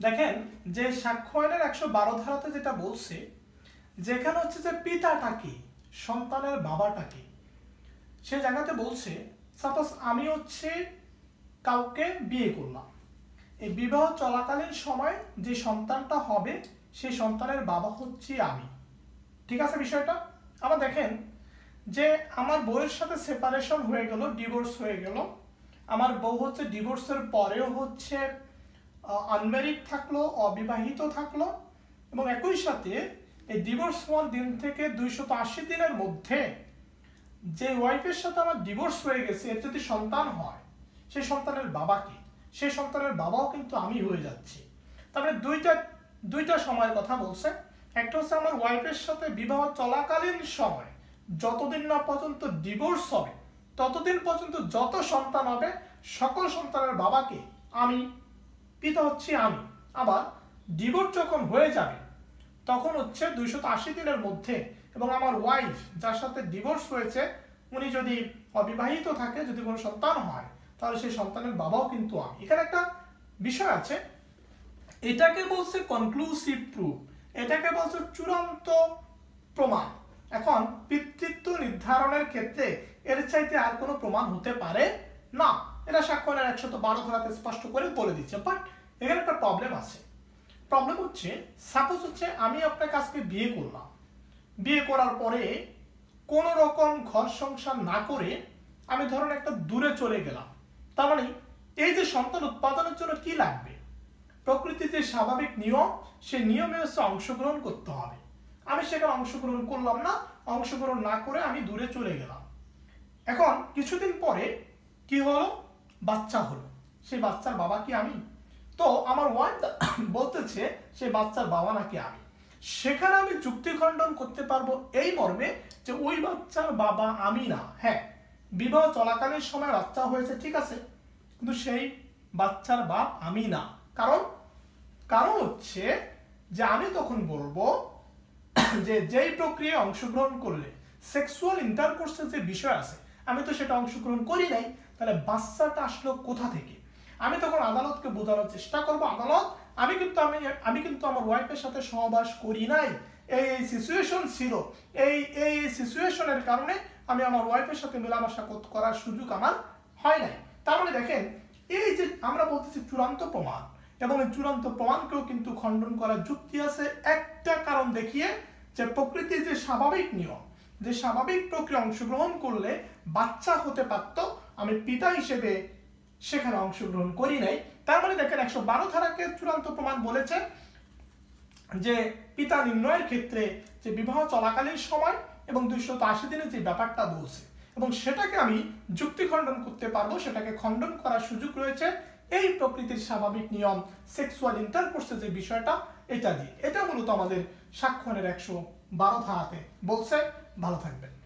দেখেন, যে সাক্ষ্য আইনের একশো বারো ধারাতে যেটা বলছে, যেখানে হচ্ছে যে পিতাটা কি? সন্তানের বাবাটা কি? সে জায়গাতে বলছে, সাপোজ আমি হচ্ছে কাউকে বিয়ে করলাম। এই বিবাহ চলাকালীন সময় যে সন্তানটা হবে সেই সন্তানের বাবা হচ্ছে আমি। ঠিক আছে বিষয়টা? আবার দেখেন, যে আমার বউয়ের সাথে সেপারেশন হয়ে গেল ডিভোর্স হয়ে গেল, আমার বউ হচ্ছে ডিভোর্সের পরেও হচ্ছে আনম্যারিড থাকল, অবিবাহিত থাকল এবং একই সাথে এই ডিভোর্স হওয়ার দিন থেকে দুইশত আশি দিনের মধ্যে যে ওয়াইফের সাথে আমার ডিভোর্স হয়ে গেছে, এর যদি সন্তান হয় সেই সন্তানের বাবা কি সেই সন্তানের বাবাও কিন্তু আমি হয়ে যাচ্ছি। তারপরে দুইটা দুইটা সময়ের কথা বলছে। একটা হচ্ছে আমার ওয়াইফের সাথে বিবাহ চলাকালীন সময়, যতদিন না পর্যন্ত ডিভোর্স হবে, ততদিন পর্যন্ত যত সন্তান হবে, সকল সন্তানের বাবাকে আমি পিতা হচ্ছে আমি। আবার ডিভোর্স যখন হয়ে যাবে, তখন হচ্ছে দুইশত আশি দিনের মধ্যে এবং আমার ওয়াইফ যার সাথে ডিভোর্স হয়েছে, উনি যদি অবিবাহিত থাকে, যদি কোনো সন্তান হয়, তাহলে সেই সন্তানের বাবাও কিন্তু আমি। এখানে একটা বিষয় আছে। এটাকে বলছে কনক্লুসিভ প্রুফ এটাকে বলছে চূড়ান্ত প্রমাণ। এখন পিতৃত্ব নির্ধারণের ক্ষেত্রে এর চাইতে আর কোনো প্রমাণ হতে পারে না। এটা সাক্ষরের একশত বারো ধারাতে স্পষ্ট করে বলে দিচ্ছে বাট এখানে একটা প্রবলেম আছে। প্রবলেম হচ্ছে সাপোজ হচ্ছে আমি আপনার কাছকে বিয়ে করলাম। বিয়ে করার পরে কোন রকম ঘর সংসার না করে আমি ধরুন একটা দূরে চলে গেলাম। তার মানে এই যে সন্তান উৎপাদনের জন্য কি লাগবে? প্রকৃতির যে স্বাভাবিক নিয়ম সেই নিয়মে হচ্ছে অংশগ্রহণ করতে হবে। আমি সেখানে অংশগ্রহণ করলাম না, অংশগ্রহণ না করে আমি দূরে চলে গেলাম। এখন কিছুদিন পরে কি হলো? বাচ্চা হলো। সেই বাচ্চার বাবা কি আমি? তো আমার ওয়াইফ বলতেছে সেই বাচ্চার বাবা নাকি আমি? সেখানে আমি যুক্তি খণ্ডন করতে পারব এই মর্মে যে ওই বাচ্চার বাবা আমি না। হ্যাঁ বিবাহ চলাকালীন সময় বাচ্চা হয়েছে, ঠিক আছে। কিন্তু সেই বাচ্চার বাপ আমি না। কারণ কারণ হচ্ছে যে আমি তখন বলব যে যেই প্রক্রিয়ায় অংশগ্রহণ করলে সেক্সুয়াল ইন্টারকোর্সের যে বিষয় আছে আমি তো সেটা অংশগ্রহণ করি নাই, তাহলে বাচ্চাটা আসলো কোথা থেকে? আমি তখন আদালতকে বোঝানোর চেষ্টা করব, আদালত, আমি কিন্তু আমি আমি কিন্তু আমার ওয়াইফের সাথে সহবাস করি নাই। এই এই সিচুয়েশন ছিল। এই এই সিচুয়েশনের কারণে আমি আমার ওয়াইফের সাথে মেলামেশা করার সুযোগ আমার হয় নাই। তার মানে দেখেন, এই যে আমরা বলতেছি চূড়ান্ত প্রমাণ, এবং এই চূড়ান্ত প্রমাণকেও কিন্তু খণ্ডন করার যুক্তি আছে একটা কারণ দেখিয়ে যে প্রকৃতির যে স্বাভাবিক নিয়ম যে স্বাভাবিক প্রক্রিয়া অংশগ্রহণ করলে বাচ্চা হতে পারত, আমি পিতা হিসেবে সেখানে অংশগ্রহণ করি নাই। তার মানে দেখেন, একশো বারো ধারাকে চূড়ান্ত প্রমাণ বলেছে যে পিতা নির্ণয়ের ক্ষেত্রে যে বিবাহ চলাকালীন সময় এবং দুইশো আশি দিনের যে ব্যাপারটা বলছে, এবং সেটাকে আমি যুক্তি খণ্ডন করতে পারব, সেটাকে খণ্ডন করার সুযোগ রয়েছে। এই প্রকৃতির স্বাভাবিক নিয়ম সেক্সুয়াল ইন্টারকোর্সের যে বিষয়টা, এটা দিয়ে। এটা মূলত আমাদের সাক্ষণের একশো বারো ধারাতে বলছে। ভালো থাকবেন।